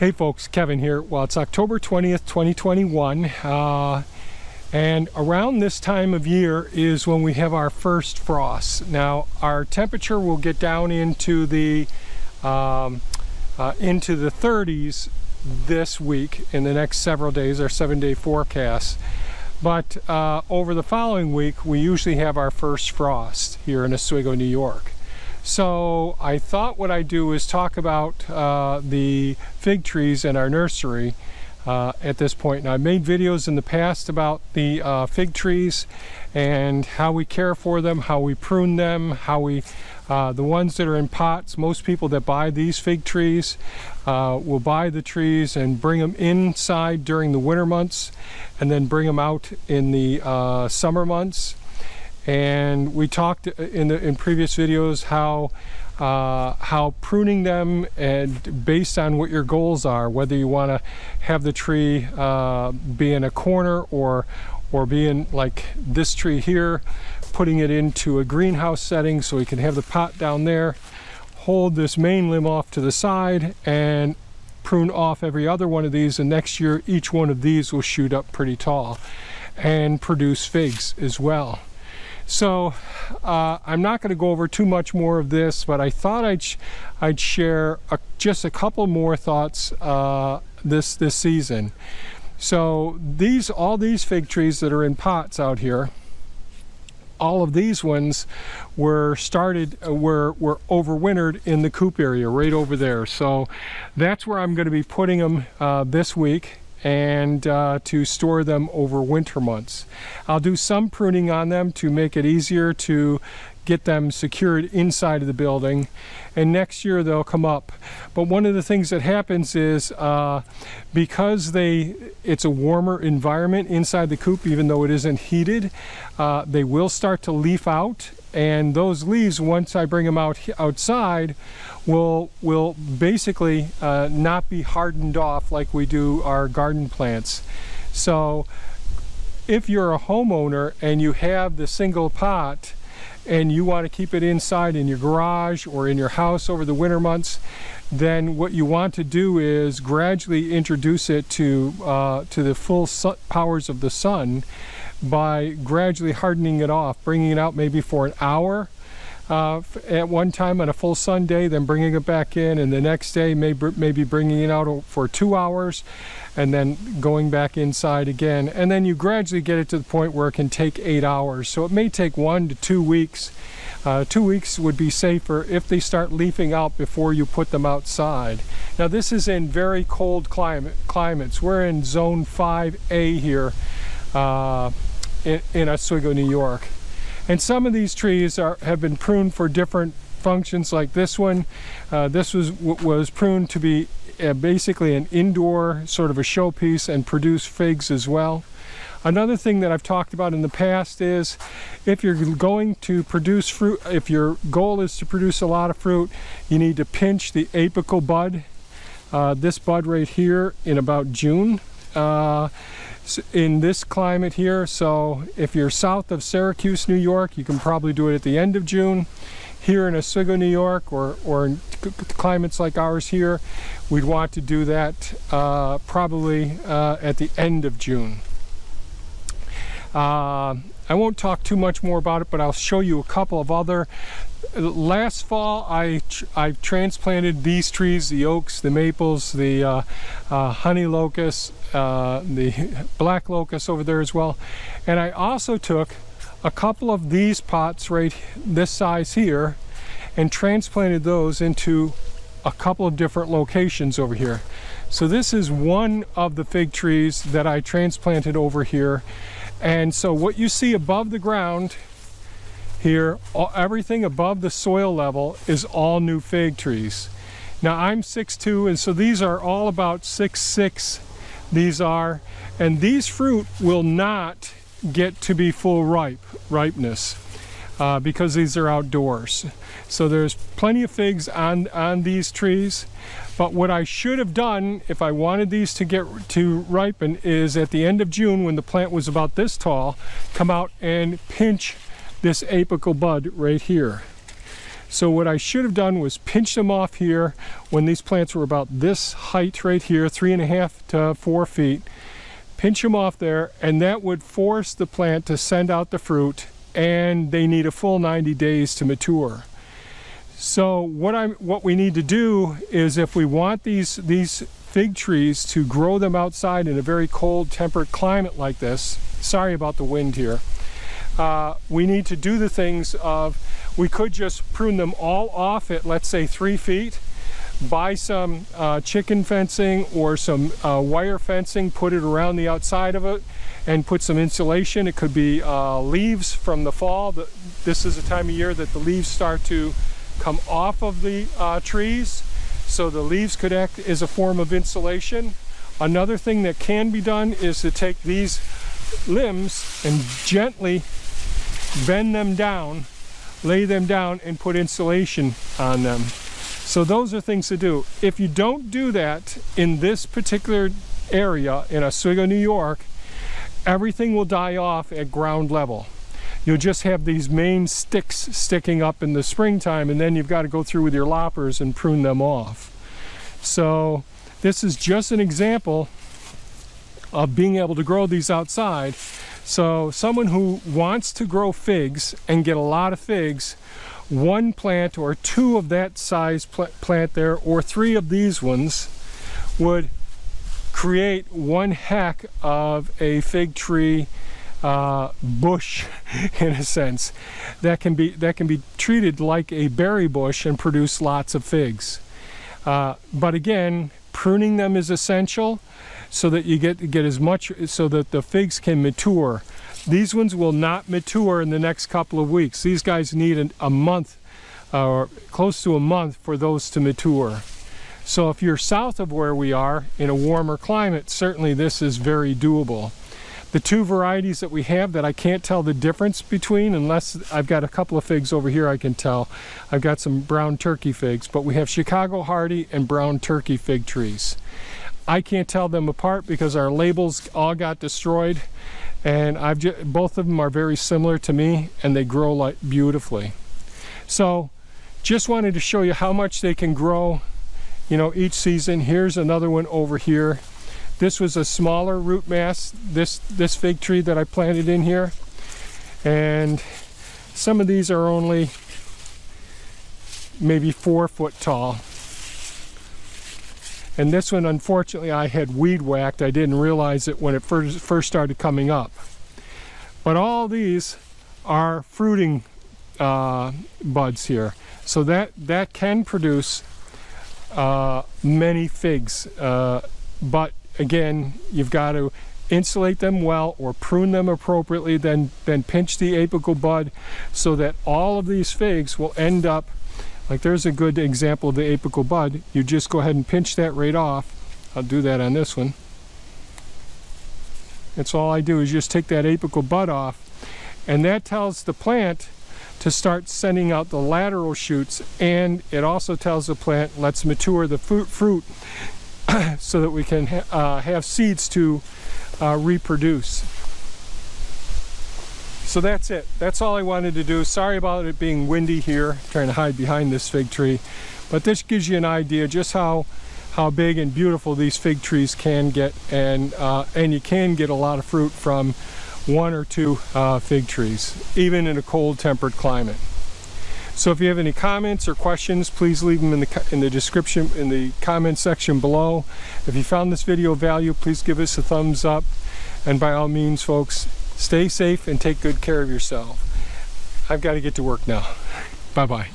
Hey folks, Kevin here. Well, it's October 20th, 2021. Uh, and around this time of year is when we have our first frost. Now, our temperature will get down into the um, uh, into the 30s this week in the next several days, our seven-day forecast. But uh, over the following week, we usually have our first frost here in Oswego, New York. So I thought what I'd do is talk about uh, the fig trees in our nursery uh, at this point. Now, I've made videos in the past about the uh, fig trees and how we care for them, how we prune them, how we, uh, the ones that are in pots, most people that buy these fig trees uh, will buy the trees and bring them inside during the winter months and then bring them out in the uh, summer months and we talked in the in previous videos how uh, how pruning them and based on what your goals are whether you want to have the tree uh, be in a corner or or being like this tree here putting it into a greenhouse setting so we can have the pot down there hold this main limb off to the side and prune off every other one of these and next year each one of these will shoot up pretty tall and produce figs as well so uh, I'm not going to go over too much more of this, but I thought I'd, sh I'd share a, just a couple more thoughts uh, this, this season. So these, all these fig trees that are in pots out here, all of these ones were started uh, were were overwintered in the coop area right over there so that's where I'm going to be putting them uh, this week and uh, to store them over winter months. I'll do some pruning on them to make it easier to get them secured inside of the building. And next year they'll come up. But one of the things that happens is uh, because they it's a warmer environment inside the coop even though it isn't heated uh, they will start to leaf out. And those leaves once I bring them out outside will will basically uh, not be hardened off like we do our garden plants. So if you're a homeowner and you have the single pot and you want to keep it inside in your garage or in your house over the winter months then what you want to do is gradually introduce it to uh, to the full powers of the sun by gradually hardening it off, bringing it out maybe for an hour uh, at one time on a full sun day, then bringing it back in, and the next day maybe, maybe bringing it out for two hours, and then going back inside again. And then you gradually get it to the point where it can take eight hours. So it may take one to two weeks. Uh, two weeks would be safer if they start leafing out before you put them outside. Now this is in very cold climate climates. We're in zone 5A here. Uh, in, in Oswego, New York. And some of these trees are, have been pruned for different functions like this one. Uh, this was, was pruned to be uh, basically an indoor sort of a showpiece and produce figs as well. Another thing that I've talked about in the past is if you're going to produce fruit, if your goal is to produce a lot of fruit, you need to pinch the apical bud, uh, this bud right here in about June. Uh, in this climate here. So if you're south of Syracuse, New York, you can probably do it at the end of June. Here in Oswego, New York, or, or in climates like ours here, we'd want to do that uh, probably uh, at the end of June. Uh, I won't talk too much more about it, but I'll show you a couple of other last fall I I transplanted these trees the oaks the maples the uh, uh, honey locust uh, the black locust over there as well. And I also took a couple of these pots right this size here and transplanted those into a couple of different locations over here. So this is one of the fig trees that I transplanted over here. And so what you see above the ground here, all, everything above the soil level is all new fig trees. Now I'm 6'2", and so these are all about 6'6", these are, and these fruit will not get to be full ripe, ripeness, uh, because these are outdoors. So there's plenty of figs on, on these trees, but what I should have done if I wanted these to get to ripen is at the end of June when the plant was about this tall, come out and pinch this apical bud right here. So what I should have done was pinch them off here when these plants were about this height right here, three and a half to four feet. Pinch them off there and that would force the plant to send out the fruit and they need a full 90 days to mature. So what I'm what we need to do is if we want these these fig trees to grow them outside in a very cold temperate climate like this, sorry about the wind here, uh, we need to do the things of we could just prune them all off at let's say three feet buy some uh, chicken fencing or some uh, wire fencing put it around the outside of it and put some insulation. It could be uh, leaves from the fall. This is the time of year that the leaves start to come off of the uh, trees so the leaves could act as a form of insulation. Another thing that can be done is to take these limbs and gently bend them down, lay them down and put insulation on them. So those are things to do. If you don't do that in this particular area in Oswego, New York, everything will die off at ground level. You'll just have these main sticks sticking up in the springtime and then you've got to go through with your loppers and prune them off. So this is just an example of being able to grow these outside so someone who wants to grow figs and get a lot of figs, one plant or two of that size pl plant there or three of these ones would create one heck of a fig tree uh, bush in a sense that can be that can be treated like a berry bush and produce lots of figs. Uh, but again pruning them is essential so that you get get as much so that the figs can mature. These ones will not mature in the next couple of weeks. These guys need an, a month uh, or close to a month for those to mature. So if you're south of where we are in a warmer climate, certainly this is very doable. The two varieties that we have that I can't tell the difference between unless I've got a couple of figs over here I can tell. I've got some brown turkey figs, but we have Chicago Hardy and brown turkey fig trees. I can't tell them apart because our labels all got destroyed and I've just, both of them are very similar to me and they grow like beautifully. So just wanted to show you how much they can grow you know each season. Here's another one over here. This was a smaller root mass, this, this fig tree that I planted in here. And some of these are only maybe four foot tall. And this one, unfortunately, I had weed whacked. I didn't realize it when it first, first started coming up. But all these are fruiting uh, buds here. So that, that can produce uh, many figs. Uh, but again, you've got to insulate them well or prune them appropriately, then, then pinch the apical bud so that all of these figs will end up like there's a good example of the apical bud. You just go ahead and pinch that right off. I'll do that on this one. That's all I do is just take that apical bud off. And that tells the plant to start sending out the lateral shoots and it also tells the plant let's mature the fruit, fruit so that we can ha uh, have seeds to uh, reproduce. So that's it. That's all I wanted to do. Sorry about it being windy here, trying to hide behind this fig tree. But this gives you an idea just how how big and beautiful these fig trees can get and uh, and you can get a lot of fruit from one or two uh, fig trees even in a cold temperate climate so if you have any comments or questions, please leave them in the, in the description, in the comment section below. If you found this video valuable, please give us a thumbs up. And by all means, folks, stay safe and take good care of yourself. I've got to get to work now. Bye-bye.